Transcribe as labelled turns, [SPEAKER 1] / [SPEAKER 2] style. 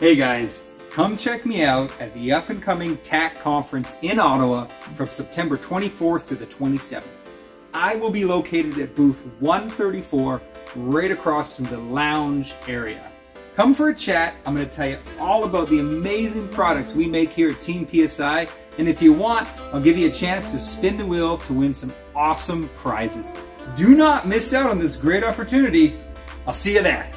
[SPEAKER 1] Hey guys, come check me out at the up and coming TAC conference in Ottawa from September 24th to the 27th. I will be located at booth 134 right across from the lounge area. Come for a chat. I'm going to tell you all about the amazing products we make here at Team PSI. And if you want, I'll give you a chance to spin the wheel to win some awesome prizes. Do not miss out on this great opportunity. I'll see you there.